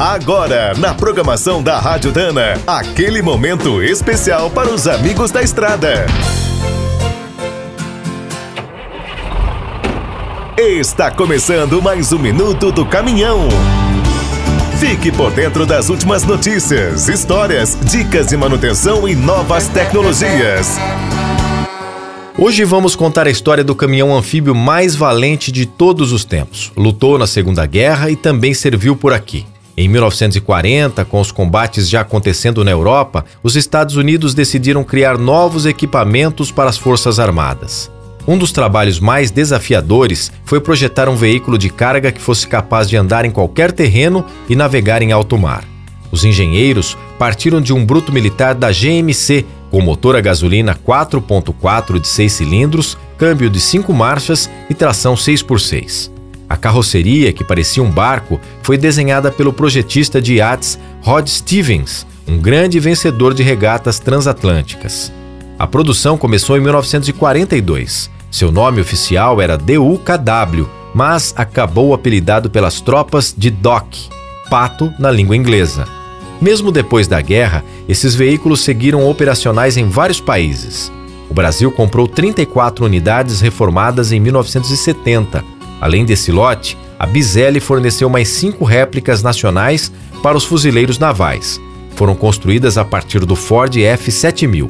Agora, na programação da Rádio Dana, aquele momento especial para os amigos da estrada. Está começando mais um Minuto do Caminhão. Fique por dentro das últimas notícias, histórias, dicas de manutenção e novas tecnologias. Hoje vamos contar a história do caminhão anfíbio mais valente de todos os tempos. Lutou na Segunda Guerra e também serviu por aqui. Em 1940, com os combates já acontecendo na Europa, os Estados Unidos decidiram criar novos equipamentos para as Forças Armadas. Um dos trabalhos mais desafiadores foi projetar um veículo de carga que fosse capaz de andar em qualquer terreno e navegar em alto mar. Os engenheiros partiram de um bruto militar da GMC, com motor a gasolina 4.4 de 6 cilindros, câmbio de 5 marchas e tração 6x6. A carroceria, que parecia um barco, foi desenhada pelo projetista de iates Rod Stevens, um grande vencedor de regatas transatlânticas. A produção começou em 1942. Seu nome oficial era DUKW, mas acabou apelidado pelas tropas de DOC, pato na língua inglesa. Mesmo depois da guerra, esses veículos seguiram operacionais em vários países. O Brasil comprou 34 unidades reformadas em 1970. Além desse lote, a Bizelli forneceu mais cinco réplicas nacionais para os fuzileiros navais. Foram construídas a partir do Ford F7000.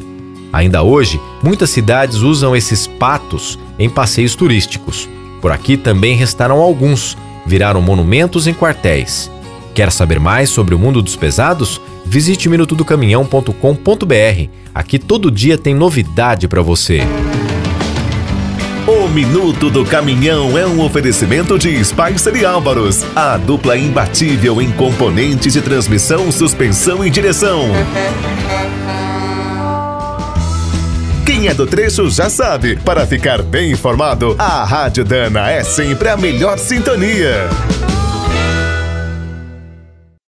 Ainda hoje, muitas cidades usam esses patos em passeios turísticos. Por aqui também restaram alguns, viraram monumentos em quartéis. Quer saber mais sobre o mundo dos pesados? Visite minutodocaminhão.com.br. Aqui todo dia tem novidade para você. O Minuto do Caminhão é um oferecimento de Spicer e Álvaros, a dupla imbatível em componentes de transmissão, suspensão e direção. Quem é do trecho já sabe, para ficar bem informado, a Rádio Dana é sempre a melhor sintonia.